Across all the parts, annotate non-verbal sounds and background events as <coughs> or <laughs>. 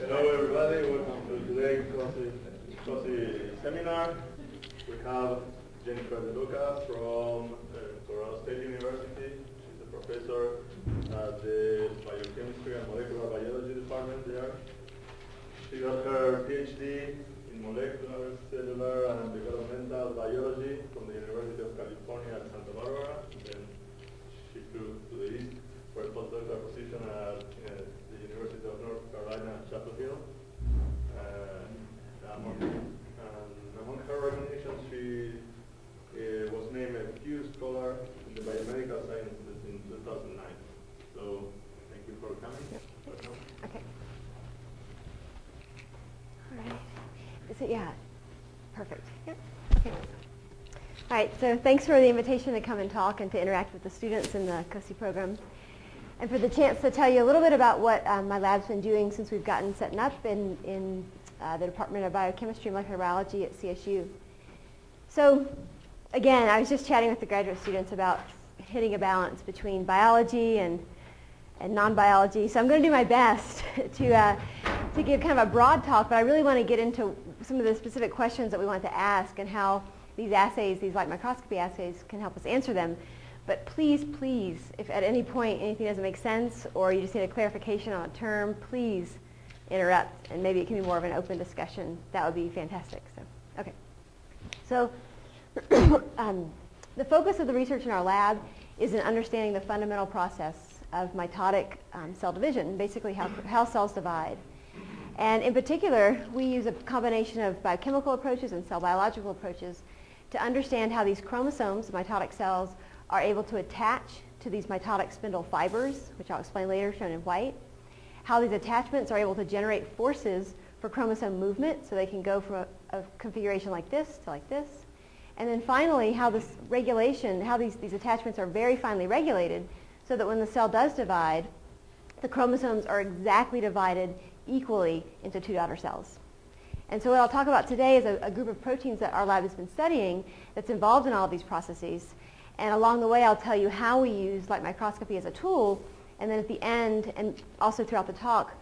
Hello everybody, welcome to today's COSI, COSI seminar. We have Jennifer DeLuca from uh, Colorado State University. She's a professor at the Biochemistry and Molecular Biology department there. She got her PhD in molecular, cellular, and developmental biology from the University of California at Santa Barbara. Then she flew to the east for a postdoctoral position at uh, University of North Carolina Chapel Hill. Uh, among, and among her recognitions, she uh, was named a Pew Scholar in the Biomedical Sciences in 2009. So thank you for coming. Welcome. Okay. All right. Is it, yeah, perfect. Yep. Okay. All right, so thanks for the invitation to come and talk and to interact with the students in the COSI program. And for the chance to tell you a little bit about what um, my lab's been doing since we've gotten set up in, in uh, the Department of Biochemistry and Molecular Biology at CSU. So again, I was just chatting with the graduate students about hitting a balance between biology and, and non-biology. So I'm going to do my best <laughs> to, uh, to give kind of a broad talk, but I really want to get into some of the specific questions that we want to ask and how these assays, these light microscopy assays, can help us answer them. But please, please, if at any point anything doesn't make sense or you just need a clarification on a term, please interrupt and maybe it can be more of an open discussion. That would be fantastic. So, okay. So <clears throat> um, the focus of the research in our lab is in understanding the fundamental process of mitotic um, cell division, basically how, how cells divide. And in particular, we use a combination of biochemical approaches and cell biological approaches to understand how these chromosomes, mitotic cells, are able to attach to these mitotic spindle fibers, which I'll explain later, shown in white, how these attachments are able to generate forces for chromosome movement, so they can go from a, a configuration like this to like this, and then finally, how this regulation, how these, these attachments are very finely regulated so that when the cell does divide, the chromosomes are exactly divided equally into two daughter cells. And so what I'll talk about today is a, a, group of proteins that our lab has been studying that's involved in all of these processes. And along the way, I'll tell you how we use light microscopy as a tool. And then at the end, and also throughout the talk,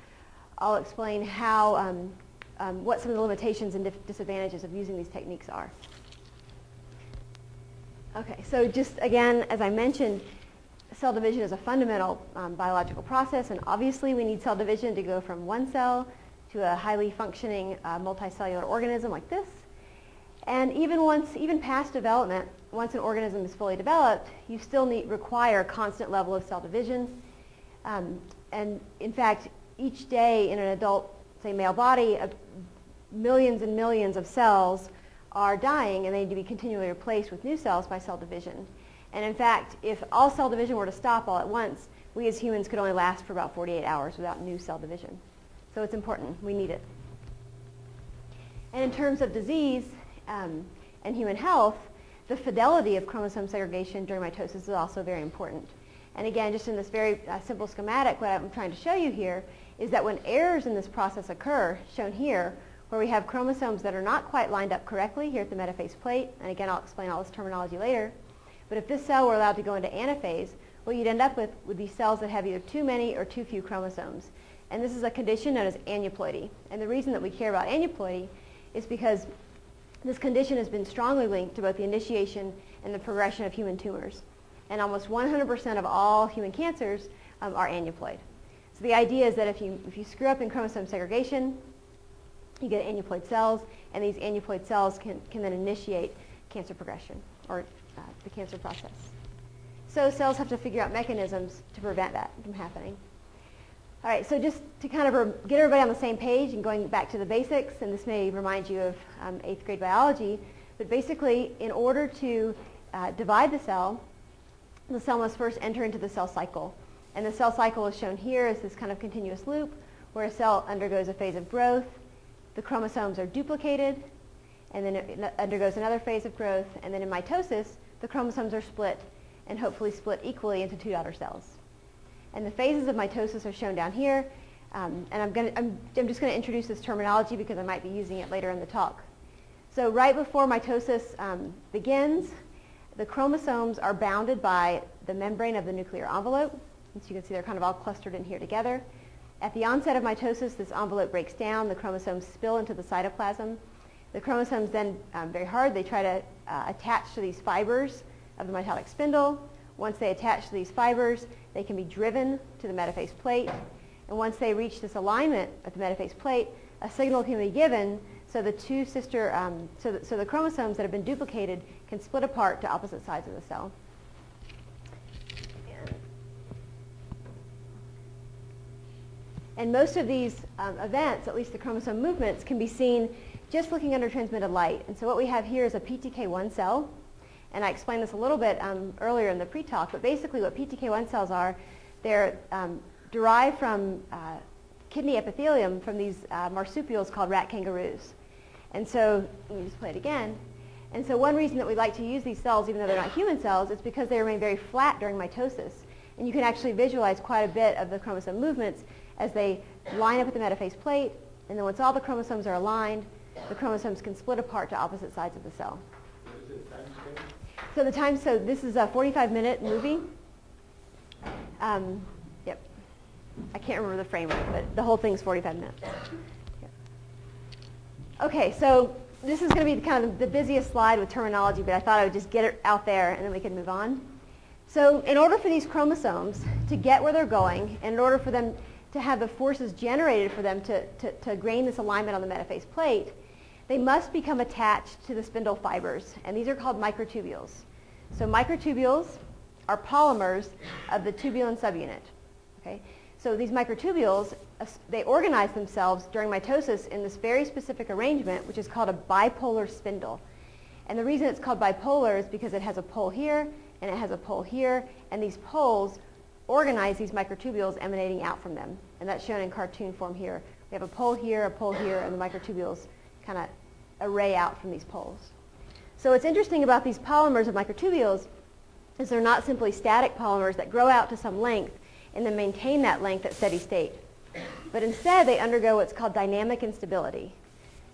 I'll explain how, um, um, what some of the limitations and disadvantages of using these techniques are. Okay, so just again, as I mentioned, cell division is a fundamental um, biological process, and obviously we need cell division to go from one cell to a highly functioning uh, multicellular organism like this. And even once, even past development, once an organism is fully developed, you still need, require a constant level of cell division. Um, and in fact, each day in an adult, say male body, uh, millions and millions of cells are dying and they need to be continually replaced with new cells by cell division. And in fact, if all cell division were to stop all at once, we as humans could only last for about 48 hours without new cell division. So it's important. We need it. And in terms of disease um, and human health, the fidelity of chromosome segregation during mitosis is also very important. And again, just in this very uh, simple schematic, what I'm trying to show you here is that when errors in this process occur, shown here, where we have chromosomes that are not quite lined up correctly here at the metaphase plate, and again, I'll explain all this terminology later, but if this cell were allowed to go into anaphase, what you'd end up with would be cells that have either too many or too few chromosomes. And this is a condition known as aneuploidy. And the reason that we care about aneuploidy is because this condition has been strongly linked to both the initiation and the progression of human tumors. And almost 100% of all human cancers um, are aneuploid. So the idea is that if you, if you screw up in chromosome segregation, you get aneuploid cells, and these aneuploid cells can, can then initiate cancer progression or uh, the cancer process. So cells have to figure out mechanisms to prevent that from happening. All right, so just to kind of get everybody on the same page and going back to the basics, and this may remind you of um, eighth grade biology, but basically in order to uh, divide the cell, the cell must first enter into the cell cycle. And the cell cycle is shown here as this kind of continuous loop where a cell undergoes a phase of growth, the chromosomes are duplicated, and then it undergoes another phase of growth, and then in mitosis, the chromosomes are split and hopefully split equally into two daughter cells. And the phases of mitosis are shown down here, um, and I'm, gonna, I'm, I'm just going to introduce this terminology because I might be using it later in the talk. So right before mitosis um, begins, the chromosomes are bounded by the membrane of the nuclear envelope. As you can see, they're kind of all clustered in here together. At the onset of mitosis, this envelope breaks down, the chromosomes spill into the cytoplasm. The chromosomes then, um, very hard, they try to uh, attach to these fibers of the mitotic spindle. Once they attach to these fibers, they can be driven to the metaphase plate. And once they reach this alignment at the metaphase plate, a signal can be given so the two sister, um, so, the, so the chromosomes that have been duplicated can split apart to opposite sides of the cell. And most of these um, events, at least the chromosome movements, can be seen just looking under transmitted light. And so what we have here is a PTK1 cell. And I explained this a little bit um, earlier in the pre-talk, but basically what PTK1 cells are, they're um, derived from uh, kidney epithelium from these uh, marsupials called rat kangaroos. And so, let me just play it again. And so one reason that we like to use these cells, even though they're not human cells, is because they remain very flat during mitosis. And you can actually visualize quite a bit of the chromosome movements as they line up at the metaphase plate. And then once all the chromosomes are aligned, the chromosomes can split apart to opposite sides of the cell. So the time, so this is a 45 minute movie. Um, yep. I can't remember the frame rate, but the whole thing's 45 minutes. Yep. Okay, so this is going to be kind of the busiest slide with terminology, but I thought I would just get it out there and then we can move on. So in order for these chromosomes to get where they're going, and in order for them to have the forces generated for them to, to, to gain this alignment on the metaphase plate, they must become attached to the spindle fibers, and these are called microtubules. So microtubules are polymers of the tubulin subunit. Okay? So these microtubules, they organize themselves during mitosis in this very specific arrangement, which is called a bipolar spindle. And the reason it's called bipolar is because it has a pole here and it has a pole here, and these poles organize these microtubules emanating out from them. And that's shown in cartoon form here. We have a pole here, a pole here, and the microtubules kind of array out from these poles. So what's interesting about these polymers of microtubules is they're not simply static polymers that grow out to some length and then maintain that length at steady state. But instead, they undergo what's called dynamic instability.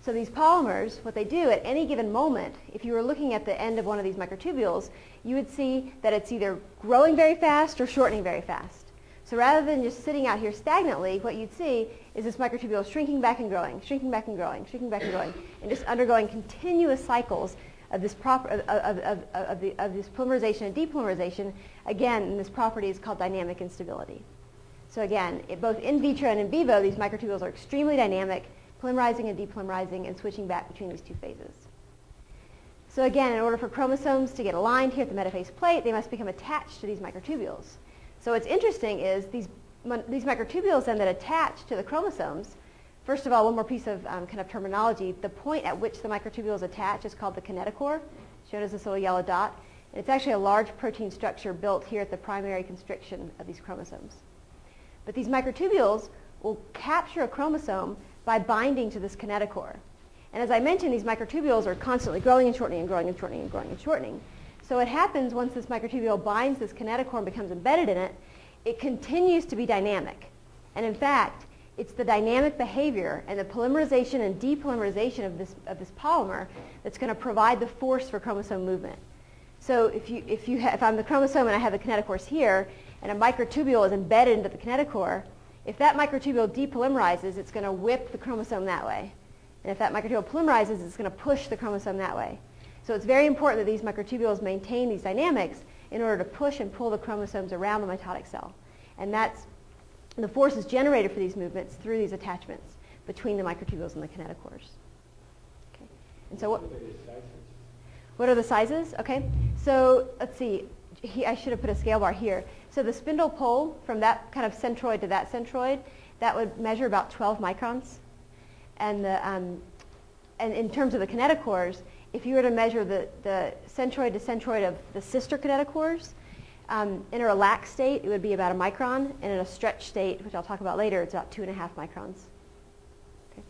So these polymers, what they do at any given moment, if you were looking at the end of one of these microtubules, you would see that it's either growing very fast or shortening very fast. So rather than just sitting out here stagnantly, what you'd see is this microtubule shrinking back and growing, shrinking back and growing, shrinking back and growing, and just undergoing continuous cycles of this, proper, of, of, of, of, the, of this polymerization and depolymerization. Again, this property is called dynamic instability. So again, it, both in vitro and in vivo, these microtubules are extremely dynamic, polymerizing and depolymerizing and switching back between these two phases. So again, in order for chromosomes to get aligned here at the metaphase plate, they must become attached to these microtubules. So what's interesting is these, these microtubules then that attach to the chromosomes, first of all, one more piece of um, kind of terminology, the point at which the microtubules attach is called the kinetochore, shown as this little yellow dot. And it's actually a large protein structure built here at the primary constriction of these chromosomes. But these microtubules will capture a chromosome by binding to this kinetochore. And as I mentioned, these microtubules are constantly growing and shortening and growing and shortening and growing and shortening. So what happens once this microtubule binds this kinetochore and becomes embedded in it, it continues to be dynamic. And in fact, it's the dynamic behavior and the polymerization and depolymerization of this, of this polymer that's going to provide the force for chromosome movement. So if, you, if, you if I'm the chromosome and I have the kinetochores here, and a microtubule is embedded into the kinetochore, if that microtubule depolymerizes, it's going to whip the chromosome that way. And if that microtubule polymerizes, it's going to push the chromosome that way. So it's very important that these microtubules maintain these dynamics in order to push and pull the chromosomes around the mitotic cell. And that's the force is generated for these movements through these attachments between the microtubules and the kinetochores. Okay. And so what, what are the sizes? Okay. So let's see. He, I should have put a scale bar here. So the spindle pole from that kind of centroid to that centroid, that would measure about 12 microns and, the, um, and in terms of the kinetochores, if you were to measure the, the centroid to centroid of the sister kinetochores, um, in a relaxed state, it would be about a micron, and in a stretched state, which I'll talk about later, it's about two and a half microns. Okay.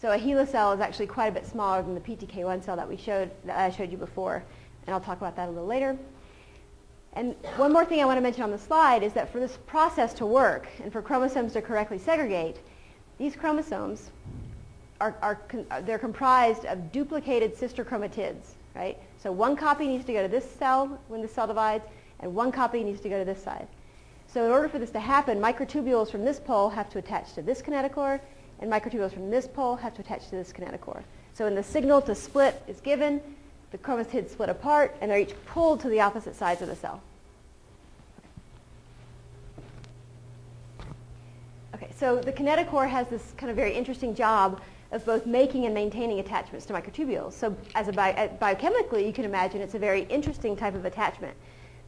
So a HeLa cell is actually quite a bit smaller than the PTK1 cell that we showed, that I showed you before, and I'll talk about that a little later. And one more thing I want to mention on the slide is that for this process to work and for chromosomes to correctly segregate, these chromosomes are, are they're comprised of duplicated sister chromatids, right? So one copy needs to go to this cell when the cell divides, and one copy needs to go to this side. So in order for this to happen, microtubules from this pole have to attach to this kinetochore, and microtubules from this pole have to attach to this kinetochore. So when the signal to split is given, the chromatids split apart, and they're each pulled to the opposite sides of the cell. Okay, so the kinetochore has this kind of very interesting job of both making and maintaining attachments to microtubules. So as a bi- uh, biochemically, you can imagine it's a very interesting type of attachment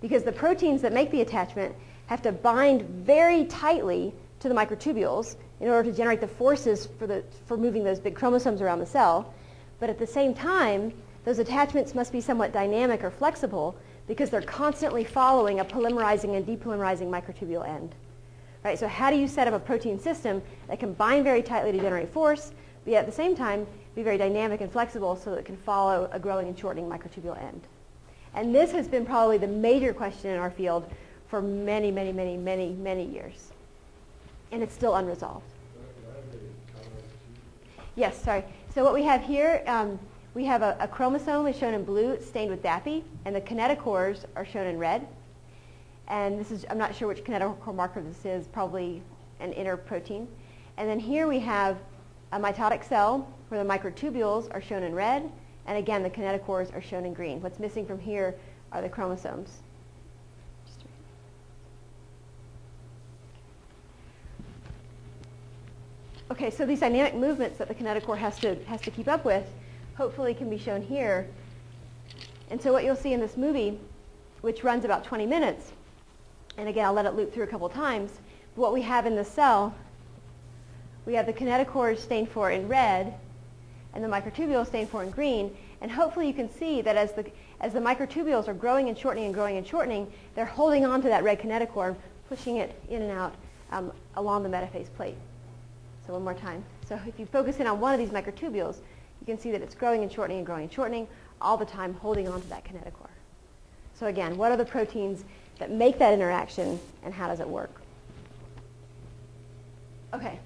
because the proteins that make the attachment have to bind very tightly to the microtubules in order to generate the forces for, the, for moving those big chromosomes around the cell. But at the same time, those attachments must be somewhat dynamic or flexible because they're constantly following a polymerizing and depolymerizing microtubule end. Right, so how do you set up a protein system that can bind very tightly to generate force, but yet at the same time be very dynamic and flexible so that it can follow a growing and shortening microtubule end? And this has been probably the major question in our field for many, many, many, many, many years. And it's still unresolved. Yes, sorry. So what we have here, um, we have a, a, chromosome is shown in blue, stained with DAPI, and the kinetochores are shown in red. And this is, I'm not sure which kinetochore marker this is, probably an inner protein. And then here we have a mitotic cell where the microtubules are shown in red, and again, the kinetochores are shown in green. What's missing from here are the chromosomes. Okay, so these dynamic movements that the kinetochore has to, has to keep up with hopefully can be shown here. And so what you'll see in this movie, which runs about 20 minutes, and again, I'll let it loop through a couple times, what we have in the cell, we have the kinetochores stained for in red, and the microtubules stained for in green, and hopefully you can see that as the, as the microtubules are growing and shortening and growing and shortening, they're holding on to that red kinetochore, pushing it in and out um, along the metaphase plate. So one more time. So if you focus in on one of these microtubules, you can see that it's growing and shortening and growing and shortening all the time, holding on to that kinetochore. So again, what are the proteins that make that interaction, and how does it work? Okay,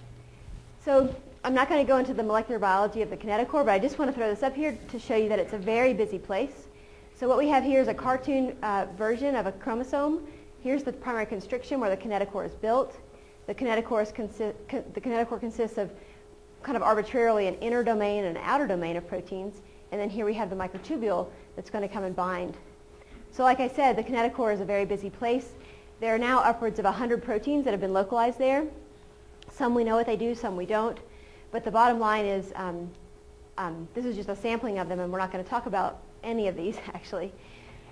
so I'm not going to go into the molecular biology of the kinetochore, but I just want to throw this up here to show you that it's a very busy place. So what we have here is a cartoon uh, version of a chromosome. Here's the primary constriction where the kinetochore is built. The kinetochore, consi- con- the kinetochore consists of kind of arbitrarily an inner domain and an outer domain of proteins. And then here we have the microtubule that's going to come and bind. So like I said, the kinetochore is a very busy place. There are now upwards of 100 proteins that have been localized there. Some we know what they do, some we don't. But the bottom line is um, um, this is just a sampling of them, and we're not going to talk about any of these, <laughs> actually.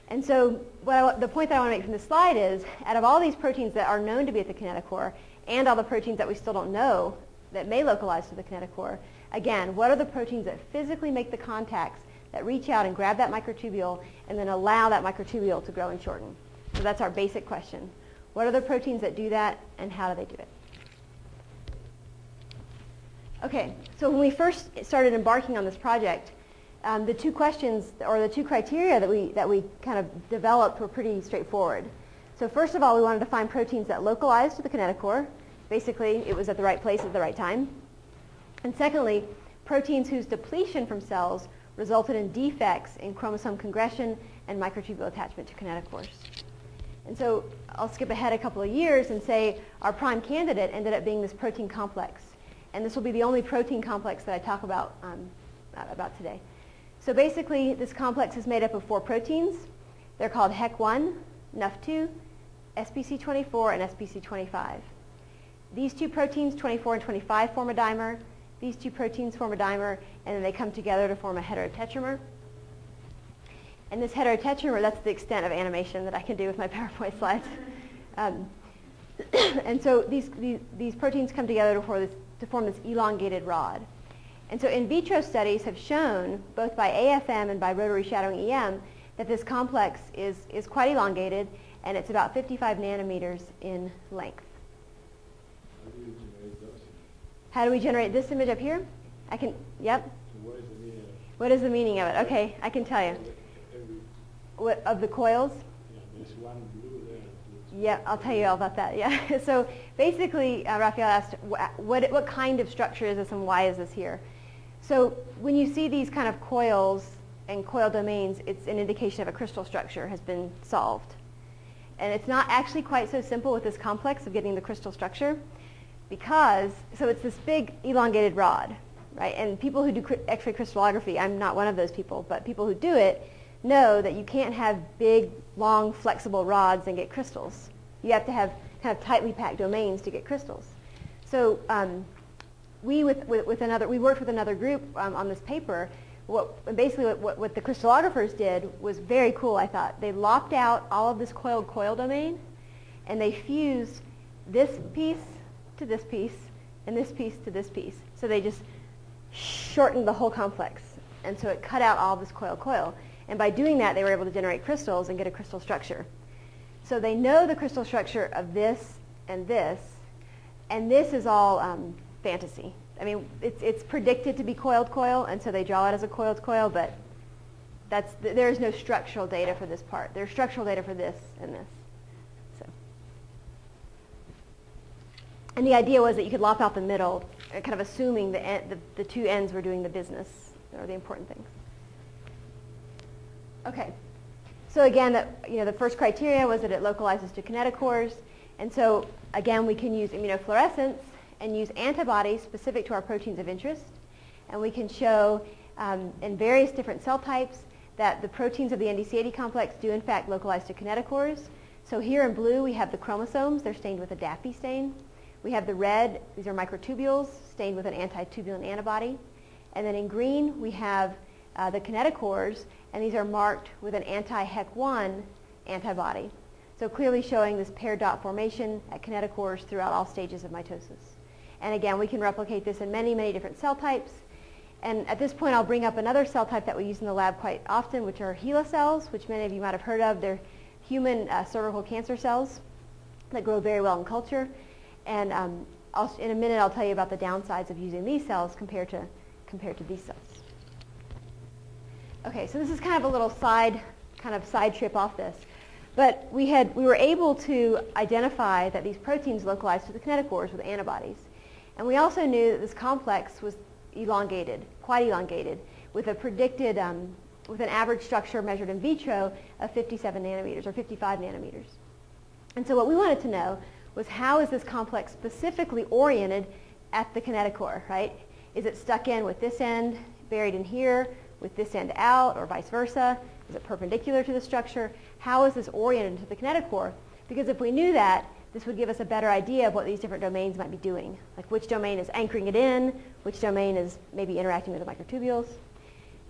And so I, the point that I want to make from this slide is, out of all these proteins that are known to be at the kinetochore, and all the proteins that we still don't know that may localize to the kinetochore, again, what are the proteins that physically make the contacts that reach out and grab that microtubule and then allow that microtubule to grow and shorten? So that's our basic question. What are the proteins that do that, and how do they do it? Okay, so when we first started embarking on this project, um, the two questions or the two criteria that we, that we kind of developed were pretty straightforward. So first of all, we wanted to find proteins that localized to the kinetochore. Basically, it was at the right place at the right time. And secondly, proteins whose depletion from cells resulted in defects in chromosome congression and microtubule attachment to kinetochores. And so I'll skip ahead a couple of years and say our prime candidate ended up being this protein complex. And this will be the only protein complex that I talk about, um, about today. So basically, this complex is made up of four proteins. They're called HEC1, NUF2, SPC24, and SPC25. These two proteins, 24 and 25, form a dimer. These two proteins form a dimer, and then they come together to form a heterotetramer. And this heterotetramer, that's the extent of animation that I can do with my <laughs> PowerPoint slides. Um, <coughs> and so these, these, these, proteins come together to form, this, to form this elongated rod. And so in vitro studies have shown, both by AFM and by rotary shadowing EM, that this complex is, is quite elongated, and it's about 55 nanometers in length. How do we generate this image up here? I can, yep. So what is the meaning of it? What is the meaning of it? Okay, I can tell you. What, of the coils? yeah, there's one blue there. Yeah, I'll tell you all about that. Yeah. <laughs> so basically, uh, Raphael asked, wh- what, what kind of structure is this and why is this here? So when you see these kind of coils and coil domains, it's an indication of a crystal structure has been solved. And it's not actually quite so simple with this complex of getting the crystal structure because, so it's this big elongated rod, right? And people who do X-ray crystallography, I'm not one of those people, but people who do it know that you can't have big, long, flexible rods and get crystals. You have to have kind of tightly packed domains to get crystals. So um, we, with, with, with, another, we worked with another group um, on this paper. What, basically, what, what the crystallographers did was very cool, I thought. They lopped out all of this coiled coil domain, and they fused this piece to this piece, and this piece to this piece. So they just shortened the whole complex. And so it cut out all this coil coil. And by doing that, they were able to generate crystals and get a crystal structure. So they know the crystal structure of this and this, and this is all um, fantasy. I mean, it's, it's predicted to be coiled coil, and so they draw it as a coiled coil, but that's, there is no structural data for this part. There's structural data for this and this. So. And the idea was that you could lop out the middle, uh, kind of assuming the, the, the two ends were doing the business or the important things. Okay. So again, the, you know, the first criteria was that it localizes to kinetochores. And so again, we can use immunofluorescence and use antibodies specific to our proteins of interest. And we can show um, in various different cell types that the proteins of the NDC80 complex do in fact localize to kinetochores. So here in blue we have the chromosomes. They're stained with a DAPI stain. We have the red. These are microtubules stained with an antitubulin antibody. And then in green we have uh, the kinetochores and these are marked with an anti-HEC1 antibody. So clearly showing this paired dot formation at kinetochores throughout all stages of mitosis. And again, we can replicate this in many, many different cell types. And at this point, I'll bring up another cell type that we use in the lab quite often, which are HeLa cells, which many of you might have heard of. They're human uh, cervical cancer cells that grow very well in culture. And um, in a minute, I'll tell you about the downsides of using these cells compared to, compared to these cells. Okay, so this is kind of a little side, kind of side trip off this. But we, had, we were able to identify that these proteins localized to the kinetochores with antibodies. And we also knew that this complex was elongated, quite elongated, with a predicted, um, with an average structure measured in vitro of 57 nanometers or 55 nanometers. And so what we wanted to know was how is this complex specifically oriented at the kinetochore, right? Is it stuck in with this end, buried in here, with this end out or vice versa? Is it perpendicular to the structure? How is this oriented to the kinetochore? Because if we knew that, this would give us a better idea of what these different domains might be doing. Like which domain is anchoring it in, which domain is maybe interacting with the microtubules.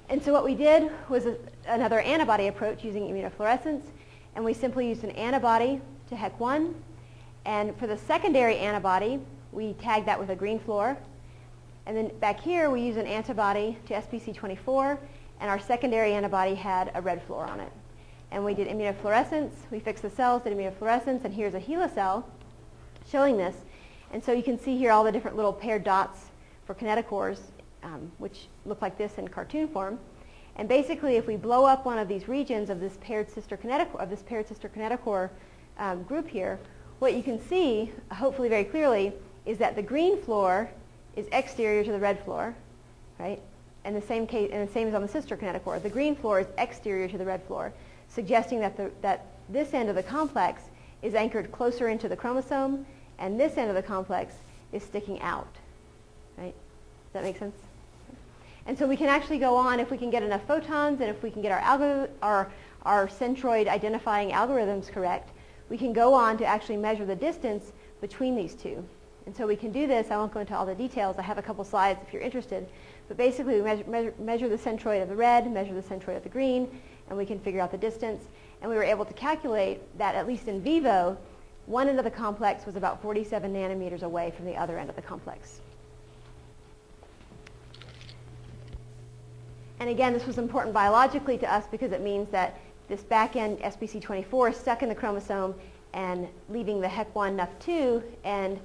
And so what we did was a, another antibody approach using immunofluorescence, and we simply used an antibody to HEC1. And for the secondary antibody, we tagged that with a green fluor, and then back here, we use an antibody to SPC24, and our secondary antibody had a red fluor on it. And we did immunofluorescence. We fixed the cells, did immunofluorescence, and here's a HeLa cell showing this. And so you can see here all the different little paired dots for kinetochores, um, which look like this in cartoon form. And basically, if we blow up one of these regions of this paired sister kinetochore, of this paired sister kinetochore um, group here, what you can see, hopefully very clearly, is that the green fluor is exterior to the red fluor, right? And the same case, and the same is on the sister kinetochore. The green fluor is exterior to the red fluor, suggesting that, the, that this end of the complex is anchored closer into the chromosome, and this end of the complex is sticking out, right? Does that make sense? And so we can actually go on if we can get enough photons and if we can get our, our, our centroid identifying algorithms correct, we can go on to actually measure the distance between these two. And so we can do this. I won't go into all the details. I have a couple slides if you're interested. But basically, we measure, measure, measure, the centroid of the red, measure the centroid of the green, and we can figure out the distance. And we were able to calculate that, at least in vivo, one end of the complex was about 47 nanometers away from the other end of the complex. And again, this was important biologically to us because it means that this back end SPC24 is stuck in the chromosome and leaving the HEC1 NUF2 and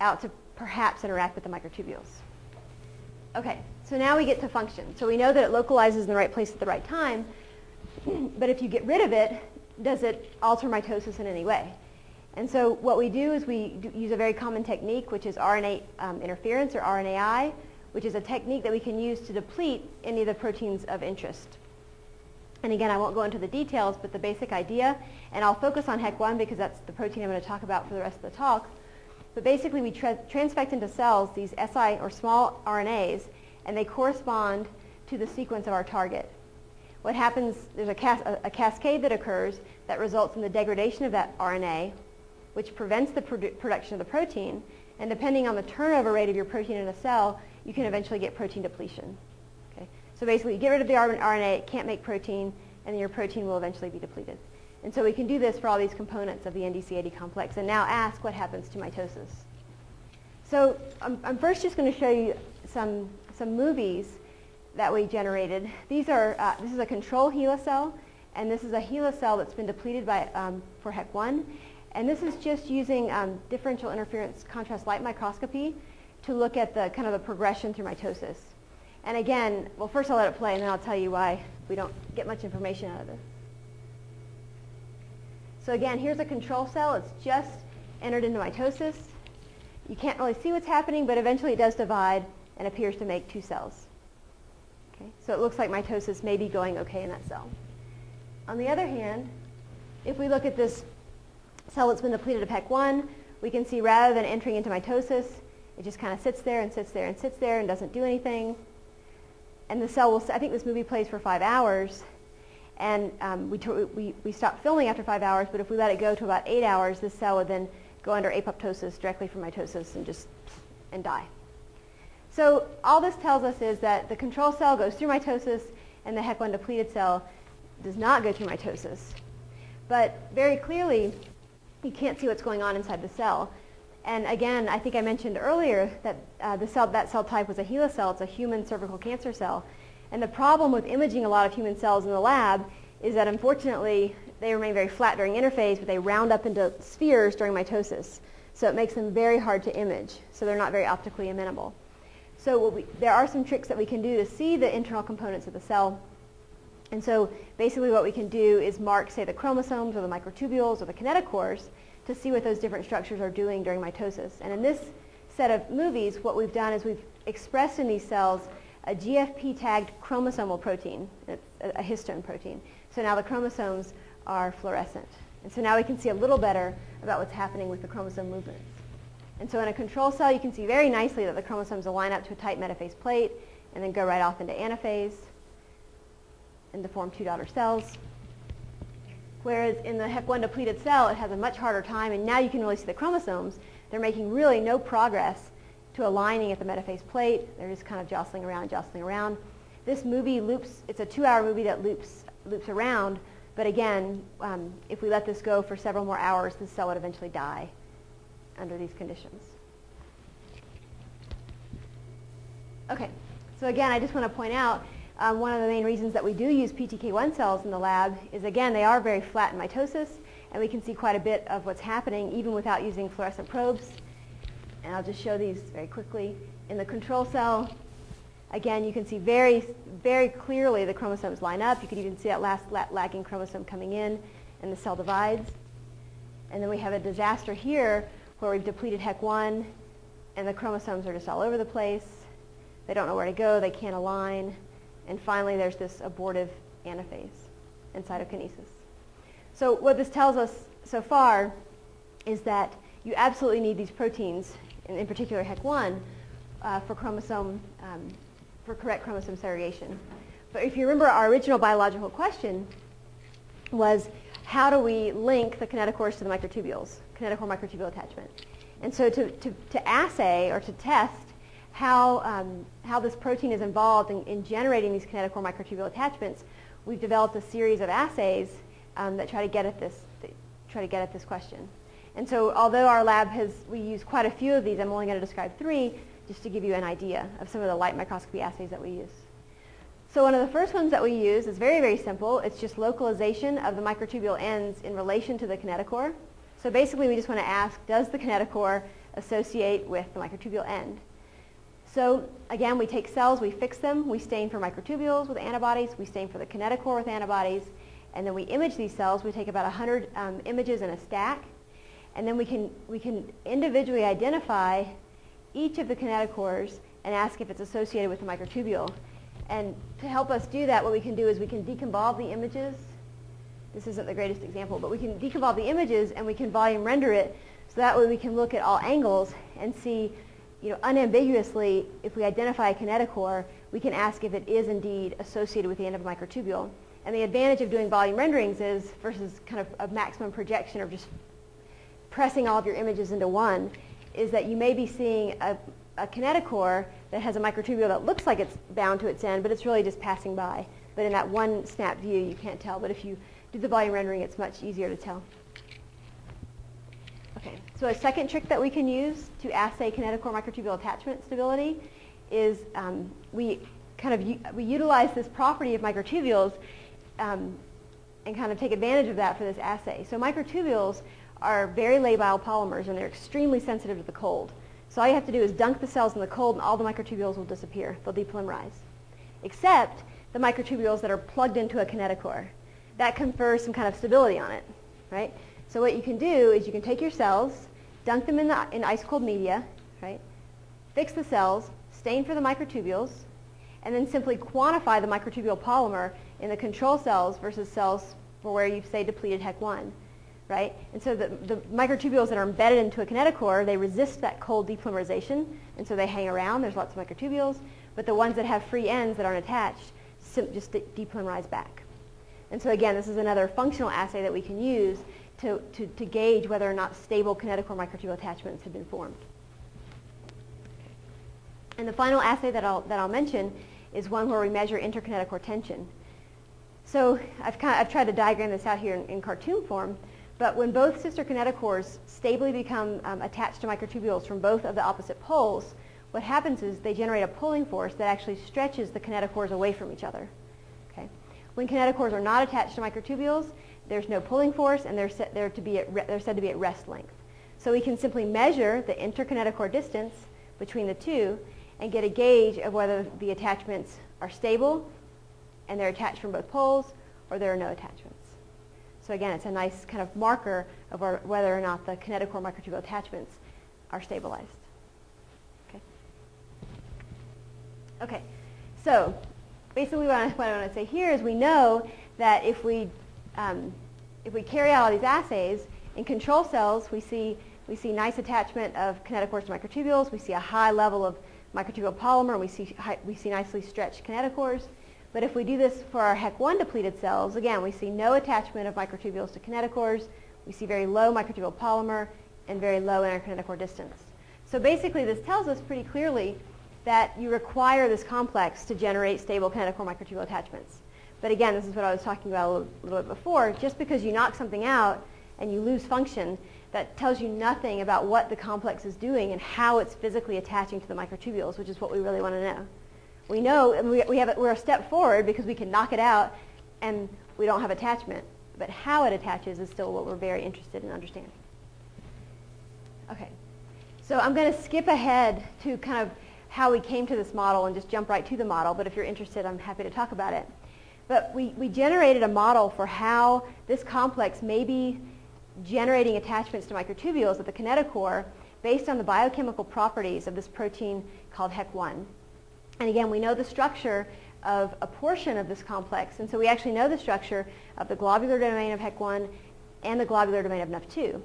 out to perhaps interact with the microtubules. Okay, so now we get to function. So we know that it localizes in the right place at the right time, <clears throat> but if you get rid of it, does it alter mitosis in any way? And so what we do is we do use a very common technique, which is RNA um, interference or RNAi, which is a technique that we can use to deplete any of the proteins of interest. And again, I won't go into the details, but the basic idea, and I'll focus on HEC1 because that's the protein I'm going to talk about for the rest of the talk. But basically, we tra- transfect into cells these si or small RNAs, and they correspond to the sequence of our target. What happens, there's a, cas- a, a cascade that occurs that results in the degradation of that RNA, which prevents the produ- production of the protein. And depending on the turnover rate of your protein in a cell, you can eventually get protein depletion. Okay? So basically, you get rid of the RNA, it can't make protein, and then your protein will eventually be depleted. And so we can do this for all these components of the NDC80 complex and now ask what happens to mitosis. So I'm, I'm first just going to show you some, some movies that we generated. These are, uh, this is a control HeLa cell, and this is a HeLa cell that's been depleted by, um, for HEC1. And this is just using um, differential interference contrast light microscopy to look at the kind of the progression through mitosis. And again, well, first I'll let it play, and then I'll tell you why we don't get much information out of this. So again, here's a control cell. It's just entered into mitosis. You can't really see what's happening, but eventually it does divide and appears to make two cells. Okay? So it looks like mitosis may be going okay in that cell. On the other hand, if we look at this cell that's been depleted of HEC1, we can see rather than entering into mitosis, it just kind of sits there and sits there and sits there and doesn't do anything. And the cell will, I think this movie plays for five hours, and um, we, we, we stop filming after five hours, but if we let it go to about eight hours, this cell would then go under apoptosis directly from mitosis and just and die. So all this tells us is that the control cell goes through mitosis and the HEC1 depleted cell does not go through mitosis. But very clearly, you can't see what's going on inside the cell. And again, I think I mentioned earlier that uh, the cell, that cell type was a HeLa cell. It's a human cervical cancer cell. And the problem with imaging a lot of human cells in the lab is that unfortunately they remain very flat during interphase, but they round up into spheres during mitosis. So it makes them very hard to image. So they're not very optically amenable. So we, there are some tricks that we can do to see the internal components of the cell. And so basically what we can do is mark, say, the chromosomes or the microtubules or the kinetochores to see what those different structures are doing during mitosis. And in this set of movies, what we've done is we've expressed in these cells a GFP-tagged chromosomal protein, a histone protein. So now the chromosomes are fluorescent. And so now we can see a little better about what's happening with the chromosome movements. And so in a control cell, you can see very nicely that the chromosomes align up to a tight metaphase plate and then go right off into anaphase and to form two daughter cells. Whereas in the HEC1 depleted cell, it has a much harder time, and now you can really see the chromosomes. They're making really no progress to aligning at the metaphase plate. They're just kind of jostling around, jostling around. This movie loops, it's a two-hour movie that loops, loops around, but again, um, if we let this go for several more hours, the cell would eventually die under these conditions. Okay, so again, I just want to point out um, one of the main reasons that we do use PTK1 cells in the lab is, again, they are very flat in mitosis, and we can see quite a bit of what's happening even without using fluorescent probes. And I'll just show these very quickly. In the control cell, again, you can see very, very clearly the chromosomes line up. You can even see that last lagging chromosome coming in, and the cell divides. And then we have a disaster here where we've depleted HEC1, and the chromosomes are just all over the place. They don't know where to go. They can't align. And finally, there's this abortive anaphase and cytokinesis. So what this tells us so far is that you absolutely need these proteins, and in particular HEC1, uh, for chromosome, um, for correct chromosome segregation. But if you remember, our original biological question was, how do we link the kinetochores to the microtubules, kinetochore microtubule attachment? And so to, to, to assay or to test how, um, how this protein is involved in, in, generating these kinetochore microtubule attachments, we've developed a series of assays um, that try to get at this, try to get at this question. And so although our lab has, we use quite a few of these, I'm only going to describe three just to give you an idea of some of the light microscopy assays that we use. So one of the first ones that we use is very, very simple. It's just localization of the microtubule ends in relation to the kinetochore. So basically we just want to ask, does the kinetochore associate with the microtubule end? So again, we take cells, we fix them, we stain for microtubules with antibodies, we stain for the kinetochore with antibodies, and then we image these cells. We take about 100 um, images in a stack, and then we can, we can individually identify each of the kinetochores and ask if it's associated with the microtubule. And to help us do that, what we can do is we can deconvolve the images. This isn't the greatest example, but we can deconvolve the images and we can volume render it so that way we can look at all angles and see, you know, unambiguously, if we identify a kinetochore, we can ask if it is indeed associated with the end of a microtubule. And the advantage of doing volume renderings is, versus kind of a maximum projection or just pressing all of your images into one, is that you may be seeing a, a kinetochore that has a microtubule that looks like it's bound to its end, but it's really just passing by. But in that one snap view, you can't tell. But if you do the volume rendering, it's much easier to tell. Okay, so a second trick that we can use to assay kinetochore microtubule attachment stability is um, we kind of we utilize this property of microtubules um, and kind of take advantage of that for this assay. So microtubules are very labile polymers and they're extremely sensitive to the cold. So all you have to do is dunk the cells in the cold and all the microtubules will disappear. They'll depolymerize. Except the microtubules that are plugged into a kinetochore. That confers some kind of stability on it, right? So what you can do is you can take your cells, dunk them in, the, in ice-cold media, right? Fix the cells, stain for the microtubules, and then simply quantify the microtubule polymer in the control cells versus cells for where you've, say, depleted HEC1 right? And so the, the microtubules that are embedded into a kinetochore, they resist that cold depolymerization, and so they hang around. There's lots of microtubules. But the ones that have free ends that aren't attached just de depolymerize back. And so again, this is another functional assay that we can use to, to, to gauge whether or not stable kinetochore microtubule attachments have been formed. And the final assay that I'll, that I'll mention is one where we measure interkinetochore tension. So I've, kind of, I've tried to diagram this out here in, in cartoon form. But when both sister kinetochores stably become um, attached to microtubules from both of the opposite poles, what happens is they generate a pulling force that actually stretches the kinetochores away from each other. Okay? When kinetochores are not attached to microtubules, there's no pulling force and they're, set, they're, to be at they're said to be at rest length. So we can simply measure the interkinetochore distance between the two and get a gauge of whether the attachments are stable and they're attached from both poles or there are no attachments. So again, it's a nice kind of marker of whether or not the kinetochore microtubule attachments are stabilized. Okay. Okay. So basically, what I, what I want to say here is we know that if we um, if we carry out all these assays in control cells, we see we see nice attachment of kinetochores to microtubules. We see a high level of microtubule polymer. We see high, we see nicely stretched kinetochores. But if we do this for our HEC1 depleted cells, again, we see no attachment of microtubules to kinetochores. We see very low microtubule polymer and very low interkinetochore distance. So basically, this tells us pretty clearly that you require this complex to generate stable kinetochore microtubule attachments. But again, this is what I was talking about a little, little bit before. Just because you knock something out and you lose function, that tells you nothing about what the complex is doing and how it's physically attaching to the microtubules, which is what we really want to know. We know, and we, we have a, we're a step forward because we can knock it out and we don't have attachment. But how it attaches is still what we're very interested in understanding. Okay, so I'm going to skip ahead to kind of how we came to this model and just jump right to the model. But if you're interested, I'm happy to talk about it. But we, we generated a model for how this complex may be generating attachments to microtubules at the kinetochore based on the biochemical properties of this protein called HEC1. And again, we know the structure of a portion of this complex. And so we actually know the structure of the globular domain of HEC1 and the globular domain of NUF2.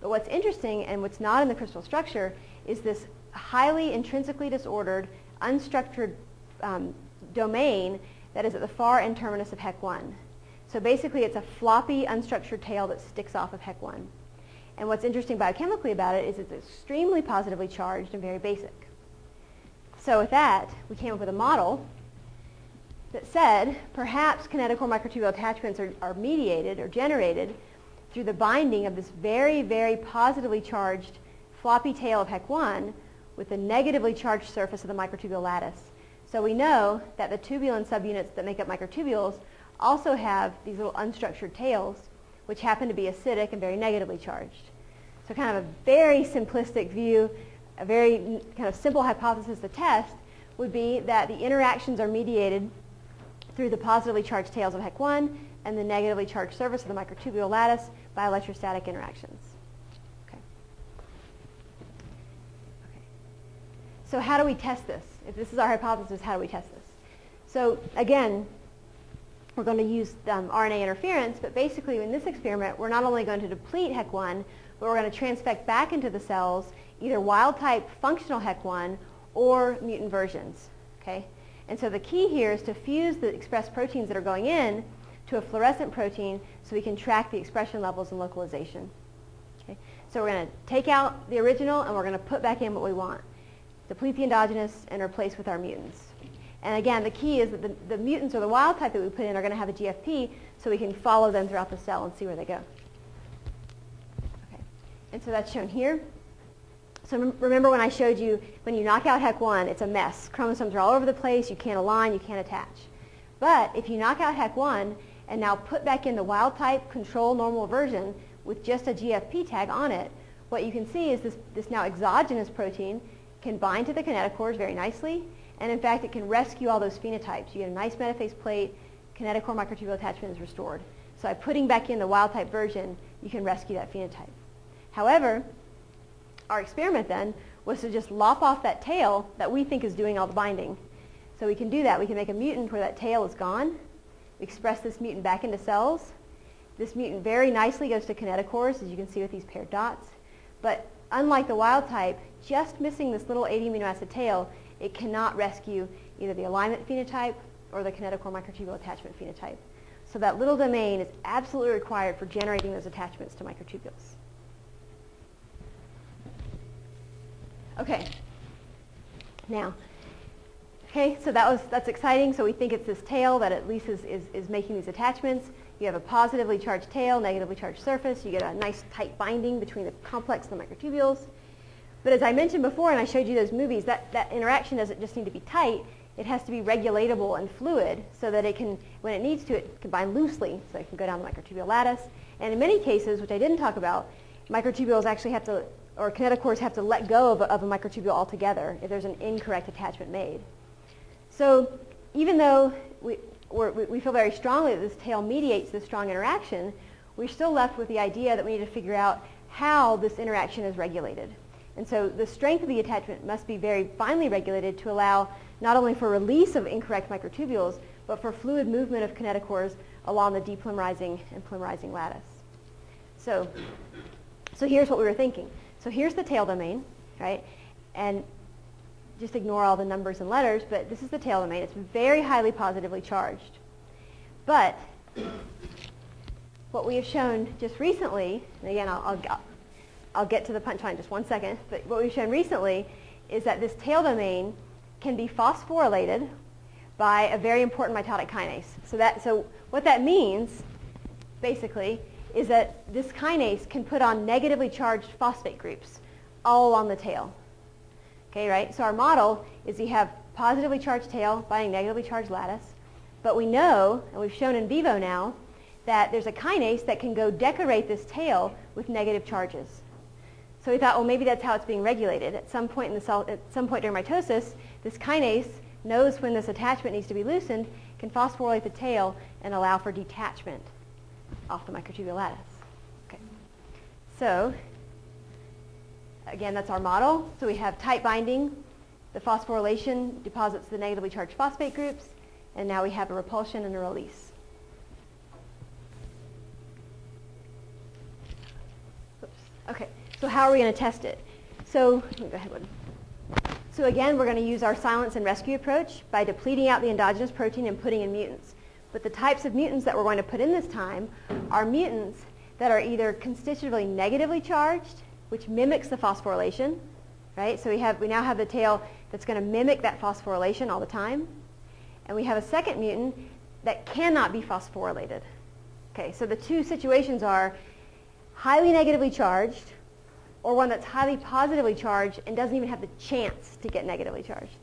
But what's interesting and what's not in the crystal structure is this highly intrinsically disordered, unstructured um, domain that is at the far end terminus of HEC1. So basically it's a floppy, unstructured tail that sticks off of HEC1. And what's interesting biochemically about it is it's extremely positively charged and very basic. So with that, we came up with a model that said perhaps kinetochore microtubule attachments are, are mediated or generated through the binding of this very, very positively charged floppy tail of HEC1 with the negatively charged surface of the microtubule lattice. So we know that the tubulin subunits that make up microtubules also have these little unstructured tails, which happen to be acidic and very negatively charged. So kind of a very simplistic view a very kind of simple hypothesis to test would be that the interactions are mediated through the positively charged tails of HEC1 and the negatively charged surface of the microtubule lattice by electrostatic interactions. Okay. okay. So how do we test this? If this is our hypothesis, how do we test this? So again, we're going to use um, RNA interference, but basically in this experiment, we're not only going to deplete HEC1, but we're going to transfect back into the cells either wild-type functional HEC1 or mutant versions. Okay? And so the key here is to fuse the expressed proteins that are going in to a fluorescent protein so we can track the expression levels and localization. Okay? So we're going to take out the original and we're going to put back in what we want. Deplete the endogenous and replace with our mutants. And again, the key is that the, the mutants or the wild type that we put in are going to have a GFP so we can follow them throughout the cell and see where they go. Okay. And so that's shown here. So remember when I showed you when you knock out HEC1, it's a mess. Chromosomes are all over the place. You can't align. You can't attach. But if you knock out HEC1 and now put back in the wild type control normal version with just a GFP tag on it, what you can see is this, this now exogenous protein can bind to the kinetochores very nicely and in fact, it can rescue all those phenotypes. You get a nice metaphase plate, kinetochore microtubule attachment is restored. So by putting back in the wild type version, you can rescue that phenotype. However, our experiment then was to just lop off that tail that we think is doing all the binding. So we can do that. We can make a mutant where that tail is gone. We express this mutant back into cells. This mutant very nicely goes to kinetochores, as you can see with these paired dots. But unlike the wild type, just missing this little 80 amino acid tail it cannot rescue either the alignment phenotype or the kinetochore microtubule attachment phenotype. So that little domain is absolutely required for generating those attachments to microtubules. Okay. Now, okay, so that was, that's exciting. So we think it's this tail that at least is, is, is making these attachments. You have a positively charged tail, negatively charged surface. You get a nice tight binding between the complex and the microtubules. But as I mentioned before, and I showed you those movies, that, that interaction doesn't just need to be tight. It has to be regulatable and fluid so that it can, when it needs to, it can bind loosely so it can go down the microtubule lattice. And in many cases, which I didn't talk about, microtubules actually have to, or kinetochores have to let go of a, of a microtubule altogether if there's an incorrect attachment made. So even though we, we feel very strongly that this tail mediates this strong interaction, we're still left with the idea that we need to figure out how this interaction is regulated. And so the strength of the attachment must be very finely regulated to allow not only for release of incorrect microtubules, but for fluid movement of kinetochores along the depolymerizing and polymerizing lattice. So, so here's what we were thinking. So here's the tail domain, right? And just ignore all the numbers and letters, but this is the tail domain. It's very highly positively charged. But what we have shown just recently, and again, I'll, I'll, I'll get to the punchline in just one second, but what we've shown recently is that this tail domain can be phosphorylated by a very important mitotic kinase. So, that, so what that means, basically, is that this kinase can put on negatively charged phosphate groups all along the tail. Okay, right? So our model is you have positively charged tail binding negatively charged lattice, but we know, and we've shown in vivo now, that there's a kinase that can go decorate this tail with negative charges. So we thought, well, maybe that's how it's being regulated. At some point in the cell, at some point during mitosis, this kinase knows when this attachment needs to be loosened, can phosphorylate the tail and allow for detachment off the microtubule lattice. Okay. So again, that's our model. So we have tight binding. The phosphorylation deposits the negatively charged phosphate groups, and now we have a repulsion and a release. Oops. Okay. So how are we going to test it? So, go ahead, one. So again, we're going to use our silence and rescue approach by depleting out the endogenous protein and putting in mutants. But the types of mutants that we're going to put in this time are mutants that are either constitutively negatively charged, which mimics the phosphorylation, right? So we, have, we now have the tail that's going to mimic that phosphorylation all the time. And we have a second mutant that cannot be phosphorylated. Okay, so the two situations are highly negatively charged, or one that's highly positively charged and doesn't even have the chance to get negatively charged.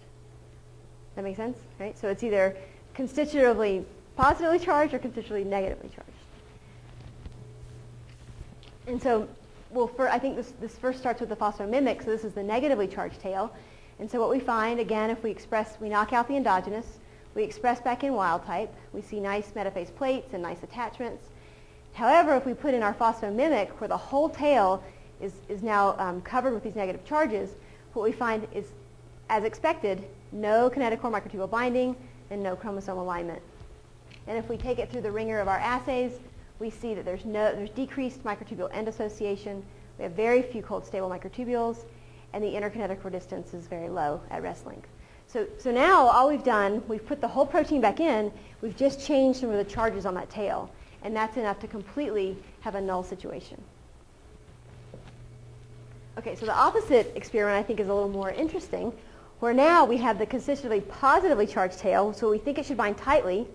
That makes sense? Right? So it's either constitutively positively charged or constitutively negatively charged. And so, well, for, I think this, this first starts with the phosphomimic, so this is the negatively charged tail. And so what we find, again, if we express, we knock out the endogenous, we express back in wild type, we see nice metaphase plates and nice attachments. However, if we put in our phosphomimic, where the whole tail is, is now um, covered with these negative charges, what we find is, as expected, no kinetochore microtubule binding, and no chromosome alignment. And if we take it through the ringer of our assays, we see that there's, no, there's decreased microtubule end association. We have very few cold stable microtubules, and the interkinetic distance is very low at rest length. So, so now all we've done, we've put the whole protein back in, we've just changed some of the charges on that tail, and that's enough to completely have a null situation. Okay, so the opposite experiment I think is a little more interesting, where now we have the consistently positively charged tail, so we think it should bind tightly,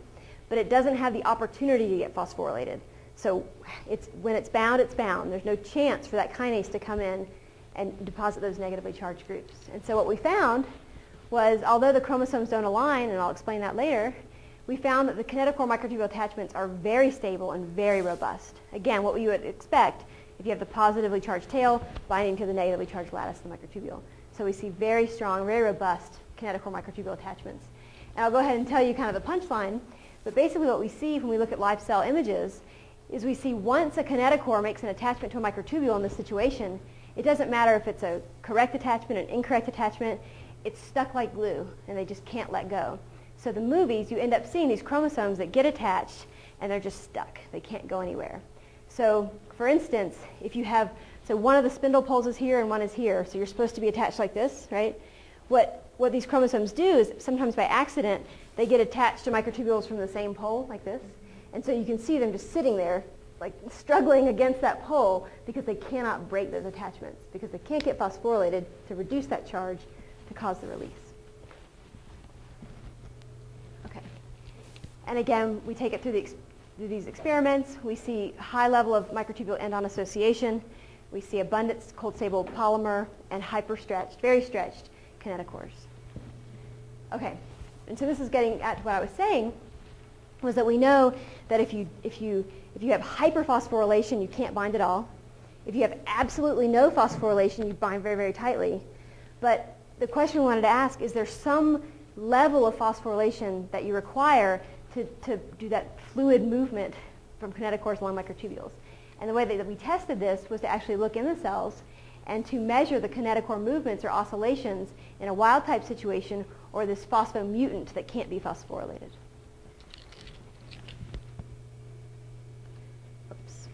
but it doesn't have the opportunity to get phosphorylated. So it's, when it's bound, it's bound. There's no chance for that kinase to come in and deposit those negatively charged groups. And so what we found was, although the chromosomes don't align, and I'll explain that later, we found that the kinetochore microtubule attachments are very stable and very robust. Again, what you would expect if you have the positively charged tail binding to the negatively charged lattice of the microtubule. So we see very strong, very robust kinetochore microtubule attachments. And I'll go ahead and tell you kind of the punchline, but basically what we see when we look at live cell images is we see once a kinetochore makes an attachment to a microtubule in this situation, it doesn't matter if it's a correct attachment, an incorrect attachment, it's stuck like glue and they just can't let go. So the movies, you end up seeing these chromosomes that get attached and they're just stuck. They can't go anywhere. So for instance, if you have, so one of the spindle poles is here and one is here, so you're supposed to be attached like this, right? What, what these chromosomes do is sometimes by accident, they get attached to microtubules from the same pole like this. And so you can see them just sitting there, like struggling against that pole because they cannot break those attachments, because they can't get phosphorylated to reduce that charge to cause the release. Okay. And again, we take it through, the, through these experiments. We see high level of microtubule end-on association. We see abundant cold stable polymer and hyper-stretched, very stretched kinetochores. Okay, and so this is getting at what I was saying, was that we know that if you, if you, if you have hyperphosphorylation, you can't bind at all. If you have absolutely no phosphorylation, you bind very, very tightly. But the question we wanted to ask, is there some level of phosphorylation that you require to, to do that fluid movement from kinetochores along microtubules? And the way that we tested this was to actually look in the cells and to measure the kinetochore movements or oscillations in a wild type situation or this phosphomutant that can't be phosphorylated. Oops.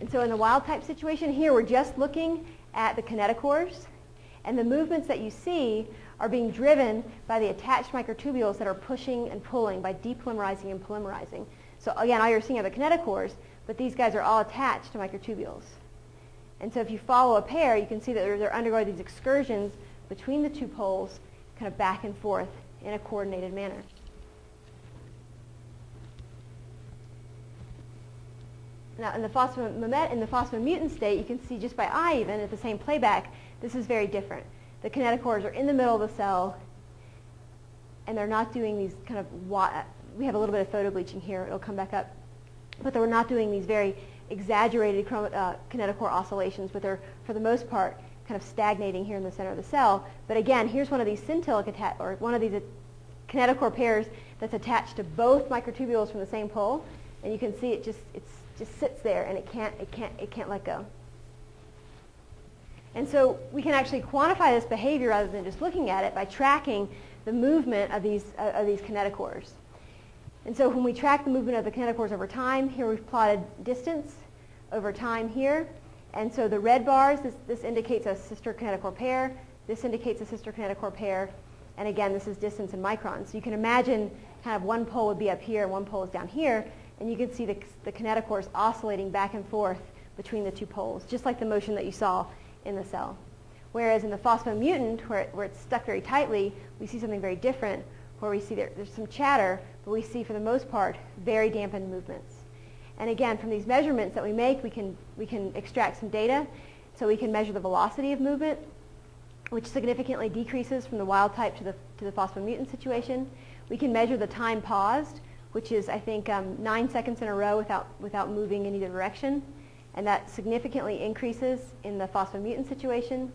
And so in the wild type situation here, we're just looking at the kinetochores, and the movements that you see are being driven by the attached microtubules that are pushing and pulling by depolymerizing and polymerizing. So again, all you're seeing are the kinetochores, but these guys are all attached to microtubules. And so if you follow a pair, you can see that they're, they're undergoing these excursions between the two poles, kind of back and forth in a coordinated manner. Now, in the, in the phosphomutant state, you can see just by eye even at the same playback, this is very different. The kinetochores are in the middle of the cell, and they're not doing these kind of, we have a little bit of photo bleaching here, it'll come back up, but they're not doing these very exaggerated uh, kinetochore oscillations, but they're, for the most part, kind of stagnating here in the center of the cell. But again, here's one of these syntelic or one of these kinetochore pairs that's attached to both microtubules from the same pole, and you can see it just it's just sits there and it can't it can't it can't let go. And so we can actually quantify this behavior rather than just looking at it by tracking the movement of these uh, of these kinetochores. And so when we track the movement of the kinetochores over time, here we've plotted distance over time here. And so the red bars, this, this indicates a sister kinetochore pair. This indicates a sister kinetochore pair. And again, this is distance in microns. So you can imagine kind of one pole would be up here and one pole is down here. And you can see the, the kinetochores oscillating back and forth between the two poles, just like the motion that you saw in the cell. Whereas in the phosphomutant, where, it, where it's stuck very tightly, we see something very different, where we see there, there's some chatter, but we see for the most part very dampened movements. And again, from these measurements that we make, we can, we can extract some data. So we can measure the velocity of movement, which significantly decreases from the wild type to the, to the phosphomutant situation. We can measure the time paused, which is, I think, um, nine seconds in a row without, without moving in either direction. And that significantly increases in the phosphomutant situation.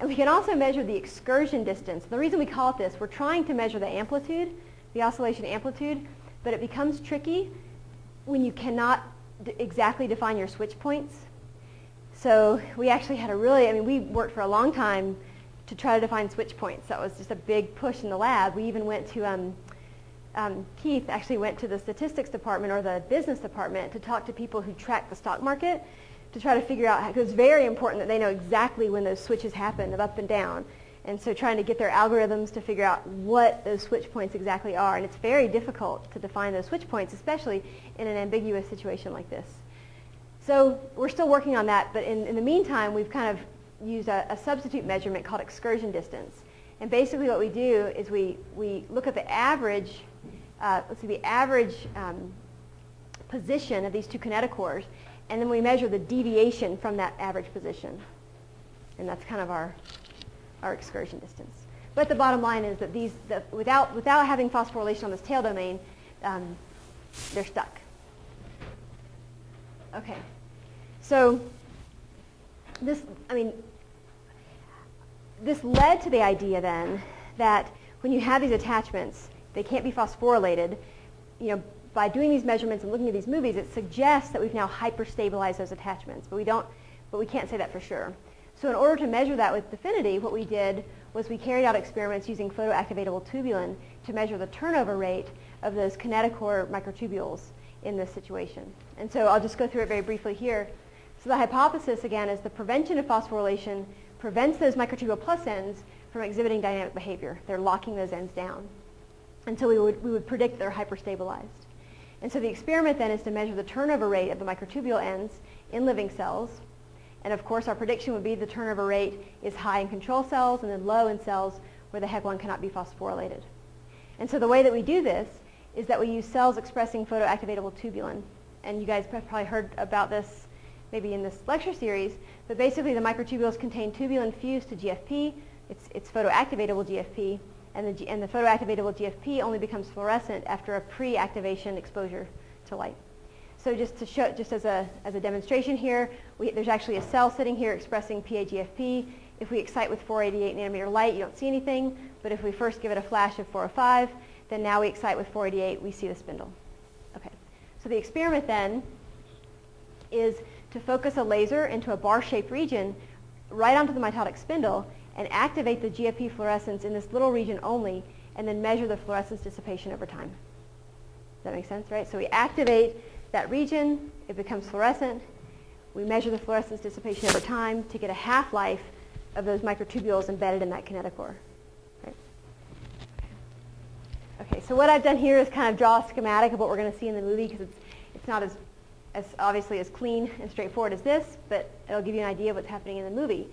And we can also measure the excursion distance. The reason we call it this, we're trying to measure the amplitude, the oscillation amplitude, but it becomes tricky when you cannot exactly define your switch points. So we actually had a really, I mean, we worked for a long time to to try to define switch points. That was just a big push in the lab. We even went to, um, um, Keith actually went to the statistics department or the business department to talk to people who track the stock market to try to figure out, because it's very important that they know exactly when those switches happen of up and down. And so trying to get their algorithms to figure out what those switch points exactly are. And it's very difficult to define those switch points, especially in an ambiguous situation like this. So we're still working on that, but in, in the meantime, we've kind of used a, a substitute measurement called excursion distance. And basically what we do is we, we look at the average, uh, let's see, the average um, position of these two kinetochores, and then we measure the deviation from that average position. And that's kind of our, our excursion distance. But the bottom line is that these, the, without, without having phosphorylation on this tail domain, um, they're stuck. Okay. So this, I mean, this led to the idea then that when you have these attachments, they can't be phosphorylated. You know, by doing these measurements and looking at these movies, it suggests that we've now hyperstabilized those attachments, but we don't, but we can't say that for sure. So in order to measure that with DEFINITY, what we did was we carried out experiments using photoactivatable tubulin to measure the turnover rate of those kinetochore microtubules in this situation. And so I'll just go through it very briefly here. So the hypothesis, again, is the prevention of phosphorylation prevents those microtubule plus ends from exhibiting dynamic behavior. They're locking those ends down. And so we would, we would predict they're hyperstabilized. And so the experiment then is to measure the turnover rate of the microtubule ends in living cells. And of course, our prediction would be the turnover rate is high in control cells and then low in cells where the HEC1 cannot be phosphorylated. And so the way that we do this is that we use cells expressing photoactivatable tubulin. And you guys have probably heard about this maybe in this lecture series, but basically the microtubules contain tubulin fused to GFP. It's, it's photoactivatable GFP, and the, and the photoactivatable GFP only becomes fluorescent after a pre-activation exposure to light. So just to show, just as a, as a demonstration here, we, there's actually a cell sitting here expressing PAGFP. If we excite with 488 nanometer light, you don't see anything, but if we first give it a flash of 405, then now we excite with 488, we see the spindle. Okay, so the experiment then is to focus a laser into a bar-shaped region right onto the mitotic spindle and activate the GFP fluorescence in this little region only and then measure the fluorescence dissipation over time. Does that make sense, right? So we activate that region, it becomes fluorescent. We measure the fluorescence dissipation over time to get a half-life of those microtubules embedded in that kinetochore. Okay, so what I've done here is kind of draw a schematic of what we're going to see in the movie because it's, it's not as, as obviously as clean and straightforward as this, but it'll give you an idea of what's happening in the movie.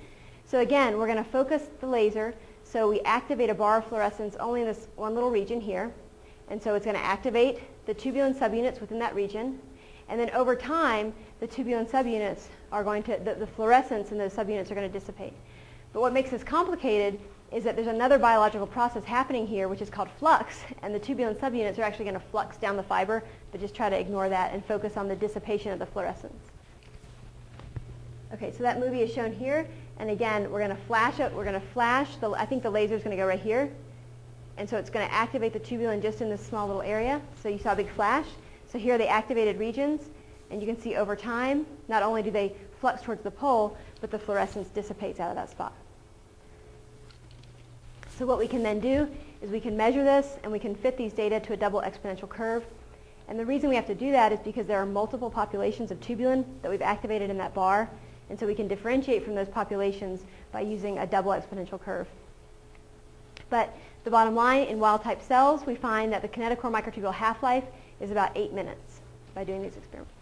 So again, we're going to focus the laser. So we activate a bar of fluorescence only in this one little region here. And so it's going to activate the tubulin subunits within that region. And then over time, the tubulin subunits are going to, the, the fluorescence in those subunits are going to dissipate. But what makes this complicated is that there's another biological process happening here which is called flux, and the tubulin subunits are actually going to flux down the fiber, but just try to ignore that and focus on the dissipation of the fluorescence. Okay, so that movie is shown here, and again, we're going to flash it. We're going to flash. The, I think the laser is going to go right here, and so it's going to activate the tubulin just in this small little area. So you saw a big flash. So here are the activated regions, and you can see over time, not only do they flux towards the pole, but the fluorescence dissipates out of that spot. So what we can then do is we can measure this and we can fit these data to a double exponential curve. And the reason we have to do that is because there are multiple populations of tubulin that we've activated in that bar. And so we can differentiate from those populations by using a double exponential curve. But the bottom line, in wild-type cells, we find that the kinetochore microtubule half-life is about 8 minutes by doing these experiments.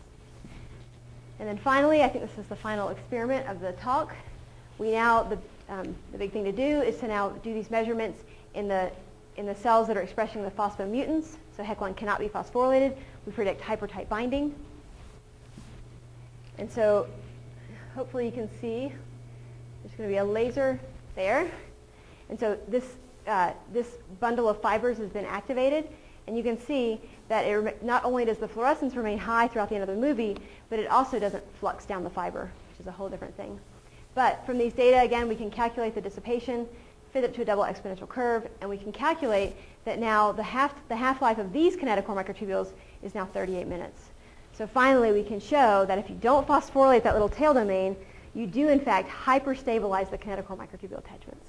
And then finally, I think this is the final experiment of the talk. We now, the um, the big thing to do is to now do these measurements in the, in the cells that are expressing the phosphomutants. So HEC1 cannot be phosphorylated. We predict hypertight binding. And so hopefully you can see there's going to be a laser there. And so this, uh, this bundle of fibers has been activated. And you can see that it, not only does the fluorescence remain high throughout the end of the movie, but it also doesn't flux down the fiber, which is a whole different thing. But from these data, again, we can calculate the dissipation, fit it to a double exponential curve, and we can calculate that now the, half, the half-life of these kinetochore microtubules is now 38 minutes. So finally, we can show that if you don't phosphorylate that little tail domain, you do in fact hyperstabilize the kinetochore microtubule attachments.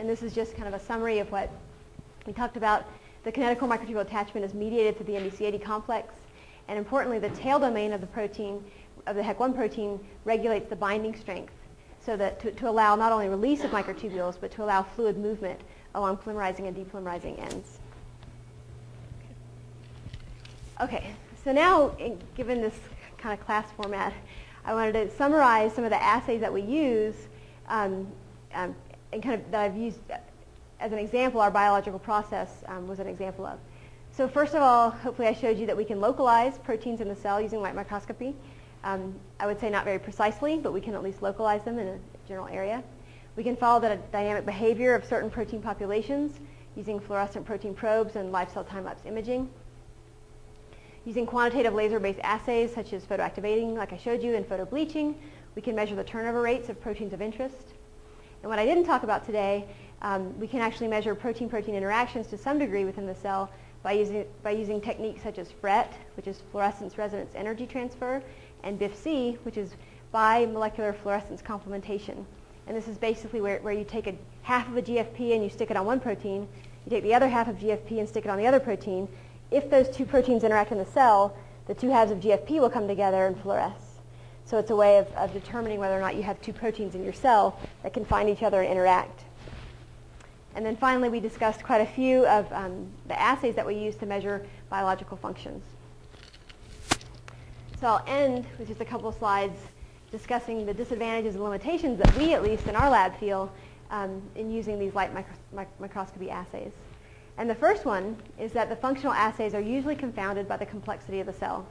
And this is just kind of a summary of what we talked about. The kinetochore microtubule attachment is mediated through the NDC80 complex. And importantly, the tail domain of the protein, of the HEC1 protein, regulates the binding strength so that to, to allow not only release of microtubules, but to allow fluid movement along polymerizing and depolymerizing ends. Okay, so now, given this kind of class format, I wanted to summarize some of the assays that we use um, um, and kind of that I've used as an example, our biological process um, was an example of. So first of all, hopefully I showed you that we can localize proteins in the cell using light microscopy. Um, I would say not very precisely, but we can at least localize them in a general area. We can follow the dynamic behavior of certain protein populations using fluorescent protein probes and live cell time-lapse imaging. Using quantitative laser-based assays such as photoactivating, like I showed you, and photobleaching, we can measure the turnover rates of proteins of interest. And what I didn't talk about today, um, we can actually measure protein-protein interactions to some degree within the cell by using, by using techniques such as FRET, which is fluorescence resonance energy transfer, and BIFC, which is bimolecular fluorescence complementation. And this is basically where, where you take a half of a GFP and you stick it on one protein, you take the other half of GFP and stick it on the other protein, if those two proteins interact in the cell, the two halves of GFP will come together and fluoresce. So it's a way of, of determining whether or not you have two proteins in your cell that can find each other and interact. And then finally, we discussed quite a few of um, the assays that we use to measure biological functions. So I'll end with just a couple of slides discussing the disadvantages and limitations that we, at least in our lab, feel um, in using these light micro microscopy assays. And the first one is that the functional assays are usually confounded by the complexity of the cell.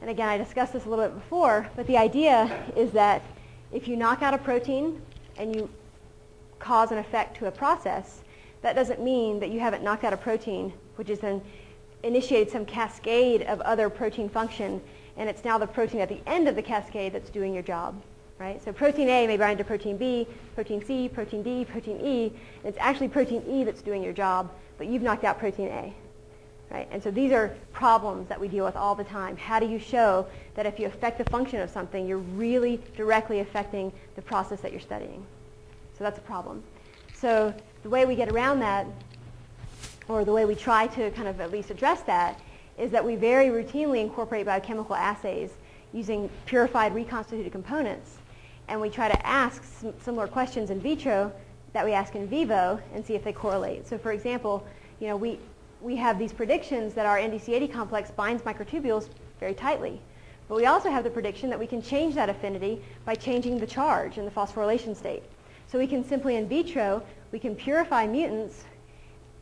And again, I discussed this a little bit before, but the idea is that if you knock out a protein and you cause an effect to a process, that doesn't mean that you haven't knocked out a protein, which has then initiated some cascade of other protein function, and it's now the protein at the end of the cascade that's doing your job right? So protein A may bind to protein B, protein C, protein D, protein E. And it's actually protein E that's doing your job, but you've knocked out protein A. Right? And so these are problems that we deal with all the time. How do you show that if you affect the function of something, you're really directly affecting the process that you're studying? So that's a problem. So the way we get around that, or the way we try to kind of at least address that, is that we very routinely incorporate biochemical assays using purified reconstituted components and we try to ask similar questions in vitro that we ask in vivo and see if they correlate. So for example, you know, we, we have these predictions that our NDC80 complex binds microtubules very tightly. But we also have the prediction that we can change that affinity by changing the charge in the phosphorylation state. So we can simply in vitro, we can purify mutants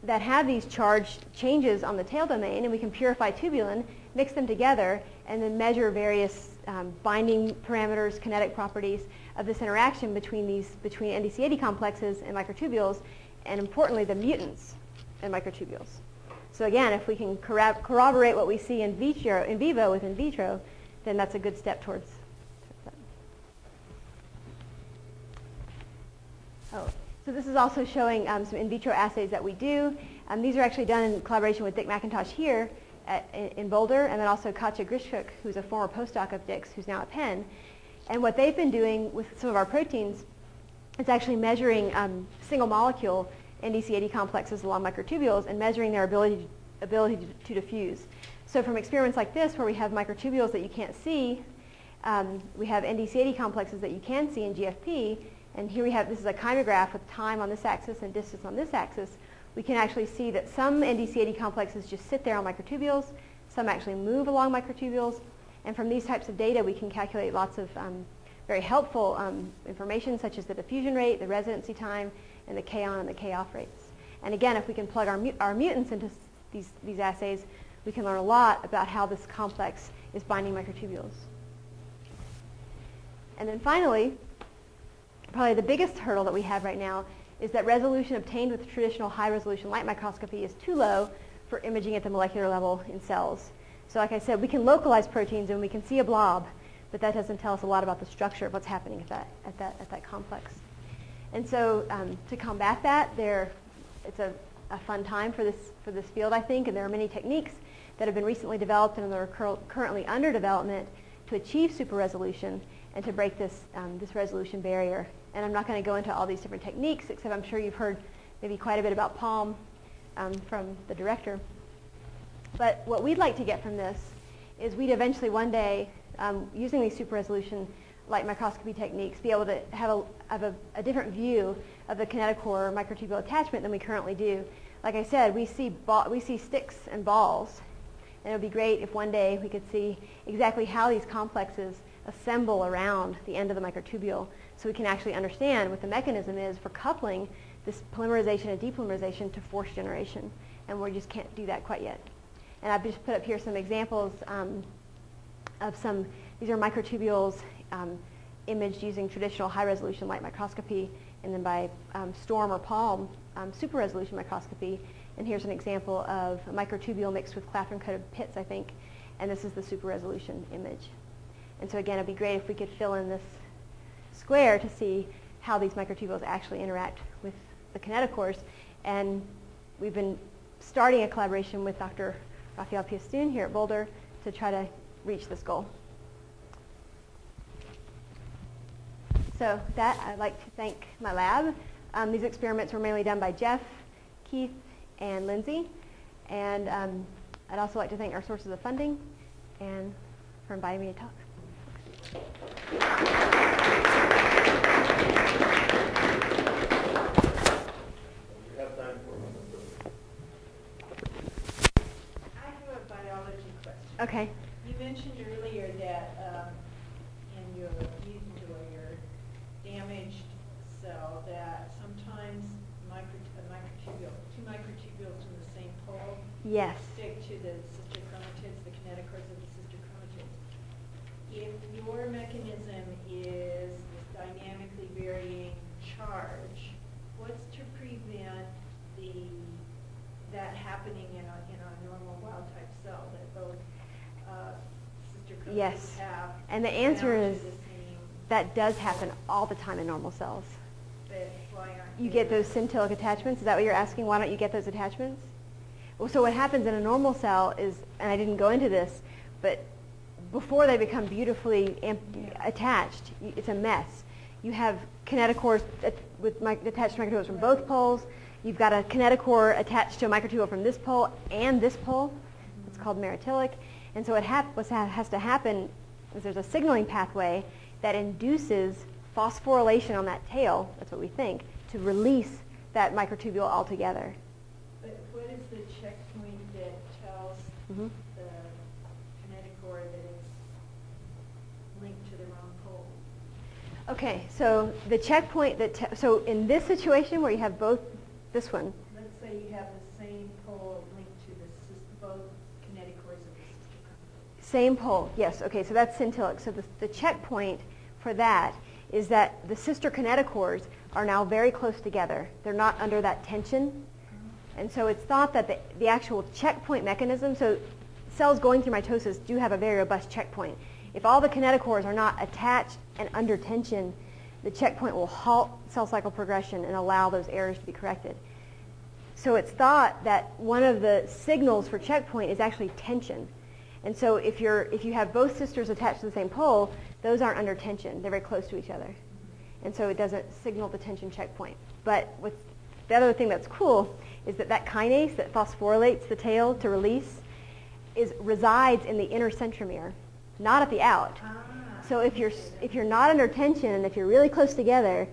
that have these charge changes on the tail domain, and we can purify tubulin, mix them together, and then measure various um, binding parameters, kinetic properties of this interaction between these between NDC80 complexes and microtubules, and importantly, the mutants and microtubules. So again, if we can corroborate what we see in vitro, in vivo with in vitro, then that's a good step towards. oh, so this is also showing um, some in vitro assays that we do. Um, these are actually done in collaboration with Dick McIntosh here at, in Boulder, and then also Katya Grishchuk, who's a former postdoc of Dick's, who's now at Penn. And what they've been doing with some of our proteins is actually measuring um, single molecule NDC80 complexes along microtubules and measuring their ability, ability to, diffuse. So from experiments like this, where we have microtubules that you can't see, um, we have NDC80 complexes that you can see in GFP, and here we have, this is a kymograph with time on this axis and distance on this axis we can actually see that some NDC80 complexes just sit there on microtubules, some actually move along microtubules, and from these types of data we can calculate lots of um, very helpful um, information such as the diffusion rate, the residency time, and the K on and the K off rates. And again, if we can plug our, mu our mutants into these, these assays, we can learn a lot about how this complex is binding microtubules. And then finally, probably the biggest hurdle that we have right now is that resolution obtained with traditional high-resolution light microscopy is too low for imaging at the molecular level in cells. So like I said, we can localize proteins and we can see a blob, but that doesn't tell us a lot about the structure of what's happening at that, at that, at that complex. And so um, to combat that, there, it's a, a fun time for this, for this field, I think, and there are many techniques that have been recently developed and are cur currently under development to achieve super resolution. and to break this, um, this resolution barrier. And I'm not going to go into all these different techniques, except I'm sure you've heard maybe quite a bit about PALM um, from the director. But what we'd like to get from this is we'd eventually one day, um, using these super resolution light microscopy techniques, be able to have, a, have a, a different view of the kinetochore microtubule attachment than we currently do. Like I said, we see, we see sticks and balls, and it would be great if one day we could see exactly how these complexes assemble around the end of the microtubule so we can actually understand what the mechanism is for coupling this polymerization and depolymerization to force generation. And we just can't do that quite yet. And I've just put up here some examples um, of some, these are microtubules um, imaged using traditional high resolution light microscopy and then by um, STORM or PALM um, super resolution microscopy. And here's an example of a microtubule mixed with clathrin coated pits, I think. And this is the super resolution image. And so again, it'd be great if we could fill in this square to see how these microtubules actually interact with the kinetochores. And we've been starting a collaboration with Dr. Rafael Piestun here at Boulder to try to reach this goal. So with that, I'd like to thank my lab. Um, these experiments were mainly done by Jeff, Keith, and Lindsay. And um, I'd also like to thank our sources of funding and for inviting me to talk. Okay. You mentioned earlier that um, in your mutant or your damaged cell that sometimes micro, microtubule, two microtubules from the same pole yes. stick to the sister chromatids, the kinetochores of the sister chromatids. If your mechanism is this dynamically varying charge, what's to prevent the that happening in a, in a normal wild type cell that both Yes. And the answer is that does happen all the time in normal cells. You get those syntelic attachments. Is that what you're asking? Why don't you get those attachments? Well, so what happens in a normal cell is, and I didn't go into this, but before they become beautifully attached, it's a mess. You have kinetochores with attached microtubules from both poles. You've got a kinetochore attached to a microtubule from this pole and this pole. It's called merotelic. And so what, what has to happen is there's a signaling pathway that induces phosphorylation on that tail, that's what we think, to release that microtubule altogether. But what is the checkpoint that tells mm-hmm. the kinetochore that it's linked to the wrong pole? Okay, so the checkpoint that, so in this situation where you have both, this one. Let's say you have the same pole Same pole, yes. Okay, so that's syntelic. So the, the checkpoint for that is that the sister kinetochores are now very close together. They're not under that tension. And so it's thought that the, the actual checkpoint mechanism, so cells going through mitosis do have a very robust checkpoint. If all the kinetochores are not attached and under tension, the checkpoint will halt cell cycle progression and allow those errors to be corrected. So it's thought that one of the signals for checkpoint is actually tension. And so if, you're, if you have both sisters attached to the same pole, those aren't under tension. They're very close to each other. And so it doesn't signal the tension checkpoint. But what's, the other thing that's cool is that that kinase that phosphorylates the tail to release is, resides in the inner centromere, not at the out. Ah. So if you're, if you're not under tension and if you're really close together,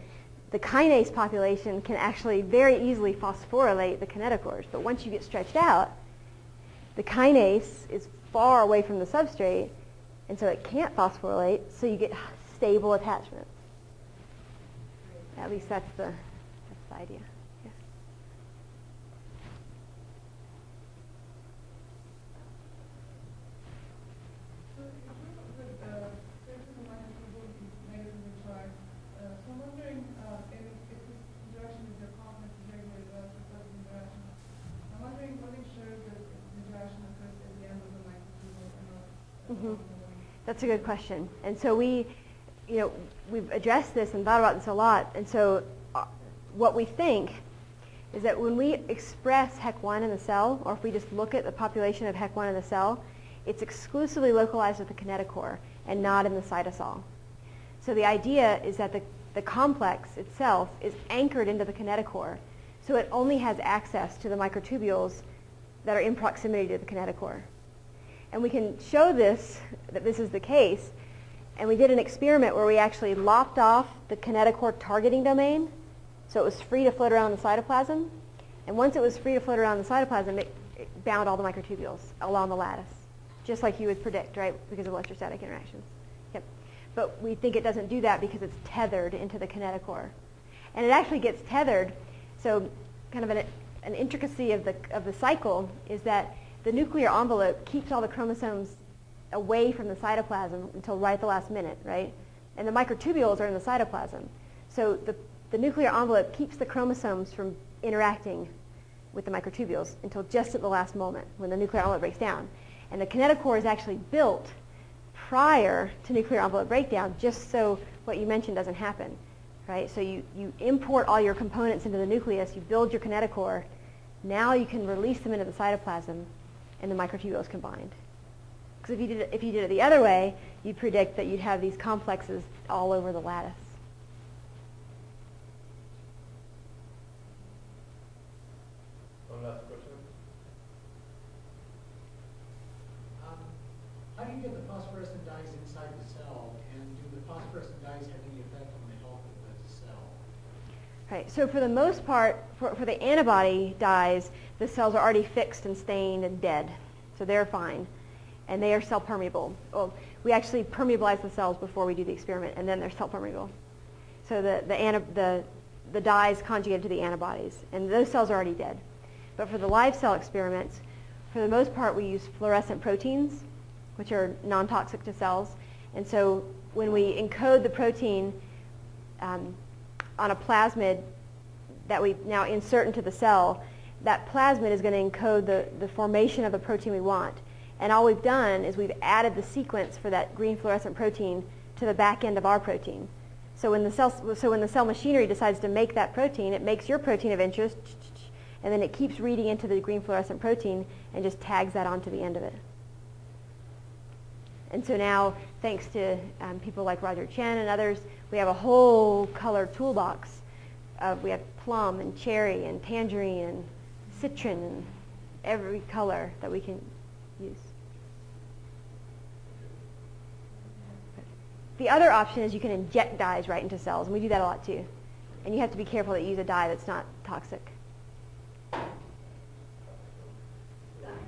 the kinase population can actually very easily phosphorylate the kinetochores. But once you get stretched out, the kinase is far away from the substrate, and so it can't phosphorylate, so you get stable attachments. At least that's the, that's the idea. Mm-hmm. That's a good question. And so we, you know, we've addressed this and thought about this a lot. And so uh, what we think is that when we express HEC1 in the cell, or if we just look at the population of HEC1 in the cell, it's exclusively localized at the kinetochore and not in the cytosol. So the idea is that the, the complex itself is anchored into the kinetochore, so it only has access to the microtubules that are in proximity to the kinetochore. And we can show this, that this is the case, and we did an experiment where we actually lopped off the kinetochore targeting domain, so it was free to float around the cytoplasm. And once it was free to float around the cytoplasm, it, it bound all the microtubules along the lattice, just like you would predict, right, because of electrostatic interactions. Yep. But we think it doesn't do that because it's tethered into the kinetochore. And it actually gets tethered, so kind of an, an intricacy of the, of the cycle is that the nuclear envelope keeps all the chromosomes away from the cytoplasm until right at the last minute, right? And the microtubules are in the cytoplasm. So the, the nuclear envelope keeps the chromosomes from interacting with the microtubules until just at the last moment when the nuclear envelope breaks down. And the kinetochore is actually built prior to nuclear envelope breakdown just so what you mentioned doesn't happen. Right? So you, you import all your components into the nucleus, you build your kinetochore, now you can release them into the cytoplasm and the microtubules combined. Because if you, did it, if you did it the other way, you'd predict that you'd have these complexes all over the lattice. One last question. Um, How do you get the phosphorescent dyes inside the cell, and do the phosphorescent dyes have any effect on the health of the cell? Right. So for the most part, for, for the antibody dyes, the cells are already fixed and stained and dead. So they're fine. And they are cell permeable. Well, we actually permeabilize the cells before we do the experiment, and then they're cell permeable. So the, the, the, the dyes conjugated to the antibodies, and those cells are already dead. But for the live cell experiments, for the most part, we use fluorescent proteins, which are non-toxic to cells. And so when we encode the protein um, on a plasmid that we now insert into the cell, that plasmid is going to encode the, the formation of the protein we want. And all we've done is we've added the sequence for that green fluorescent protein to the back end of our protein. So when the cell, so when the cell machinery decides to make that protein, it makes your protein of interest, and then it keeps reading into the green fluorescent protein and just tags that onto the end of it. And so now, thanks to um, people like Roger Tsien and others, we have a whole color toolbox. We have plum and cherry and tangerine and citron and every color that we can use. The other option is you can inject dyes right into cells, and we do that a lot too. And you have to be careful that you use a dye that's not toxic. Last,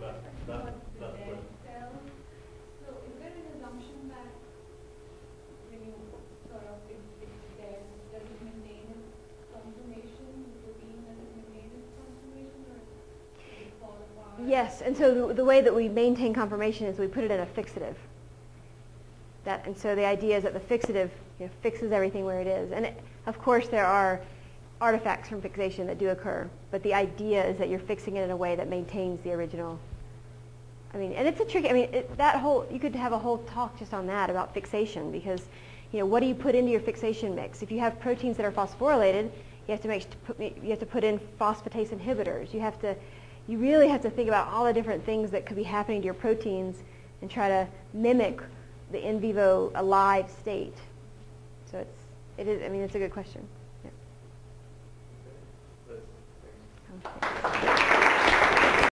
last, last question. So is there an assumption that when you sort of, if it's there, does it maintain its conformation, the protein, does it maintain its conformation or does it fall apart? Yes, and so the, the way that we maintain conformation is we put it in a fixative. That, and so the idea is that the fixative you know, fixes everything where it is. And it, of course there are artifacts from fixation that do occur, but the idea is that you're fixing it in a way that maintains the original. I mean, and it's a tricky, I mean, it, that whole, you could have a whole talk just on that about fixation because, you know, what do you put into your fixation mix? If you have proteins that are phosphorylated, you have to make, you have to put in phosphatase inhibitors. You have to, you really have to think about all the different things that could be happening to your proteins and try to mimic the in vivo alive state. So it's, it is, I mean, it's a good question. Yeah. Okay. Let's- thanks. Okay.